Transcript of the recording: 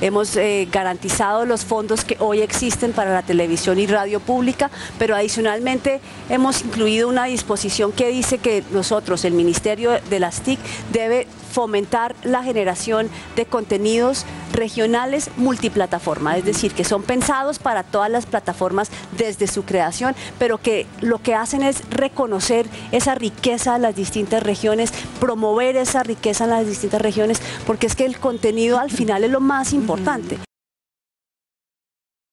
hemos eh, garantizado los fondos que hoy existen para la televisión y radio pública, pero adicionalmente hemos incluido una disposición que dice que nosotros, el Ministerio de las TIC, debe fomentar la generación de contenidos regionales multiplataforma, es decir, que son pensados para todas las plataformas desde su creación, pero que lo que hacen es reconocer esa riqueza de las distintas regiones, promover esa riqueza en las distintas regiones, porque es que el contenido al final es lo más importante.